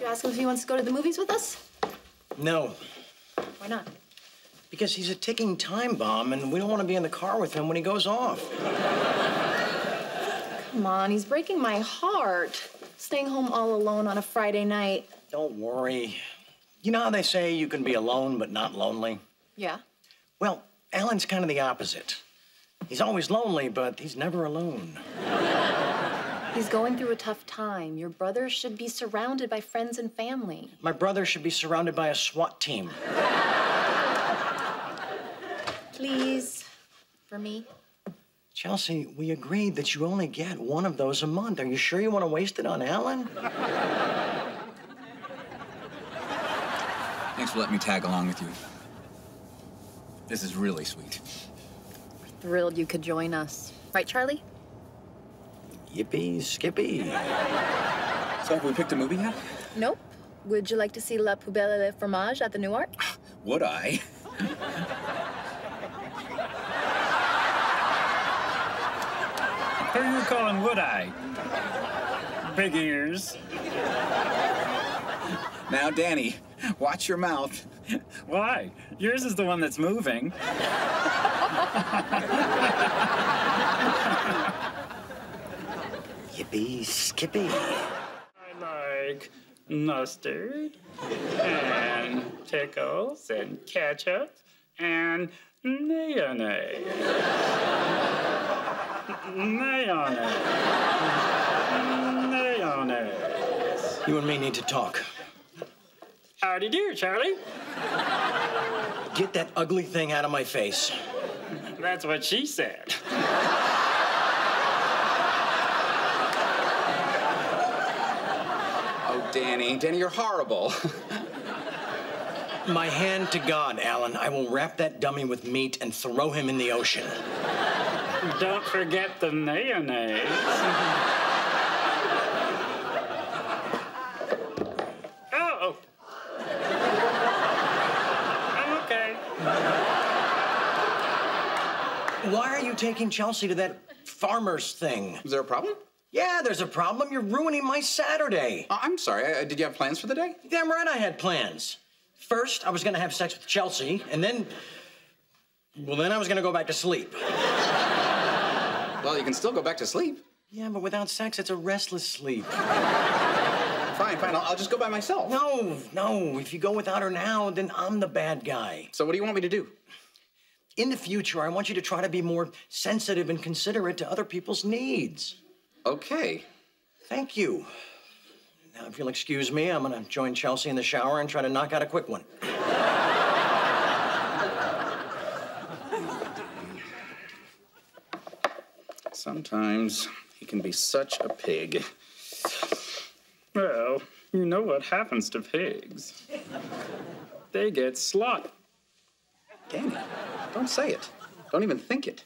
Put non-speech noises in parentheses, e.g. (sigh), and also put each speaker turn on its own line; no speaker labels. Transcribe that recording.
Did you ask him if he wants to go to the movies with us?
No,
Why not?
because he's a ticking time bomb, and we don't want to be in the car with him when he goes off.
Come on, he's breaking my heart. Staying home all alone on a Friday night.
Don't worry. You know how they say you can be alone but not lonely?
Yeah.
Well, Alan's kind of the opposite. He's always lonely, but he's never alone.
He's going through a tough time. Your brother should be surrounded by friends and family.
My brother should be surrounded by a SWAT team.
Please, for me.
Chelsea, we agreed that you only get one of those a month. Are you sure you want to waste it on Alan?
Thanks for letting me tag along with you. This is really sweet.
Thrilled you could join us. Right, Charlie?
Yippee, Skippy. (laughs)
So have we picked a movie yet?
Nope. Would you like to see La Poubelle et le Fromage at the Nuart? (sighs)
Would I?
Who are you calling Would I? Big ears.
Now, Danny, watch your mouth.
Why? Yours is the one that's moving. (laughs)
Yippee, Skippy.
I like mustard and pickles and ketchup and mayonnaise. mayonnaise. Mayonnaise.
You and me need to talk.
Howdy do, Charlie.
Get that ugly thing out of my face.
That's what she said.
Danny, Danny, you're horrible.
My hand to God, Alan. I will wrap that dummy with meat and throw him in the ocean.
Don't forget the mayonnaise. oh. I'm okay.
Why are you taking Chelsea to that farmer's thing?
Is there a problem?
Yeah, there's a problem. You're ruining my Saturday.
Oh, I'm sorry. Uh, did you have plans for the day?
Damn right I had plans. First, I was gonna have sex with Chelsea, and then. Well, then I was gonna go back to sleep.
Well, you can still go back to sleep.
Yeah, but without sex, it's a restless sleep.
Fine, fine. I'll, I'll just go by myself.
No, no. If you go without her now, then I'm the bad guy.
So what do you want me to do?
In the future, I want you to try to be more sensitive and considerate to other people's needs.
Okay.
Thank you. Now, if you'll excuse me, I'm gonna join Chelsea in the shower and try to knock out a quick one.
Sometimes he can be such a pig.
Well, you know what happens to pigs. They get slaughtered.
Danny, don't say it. Don't even think it.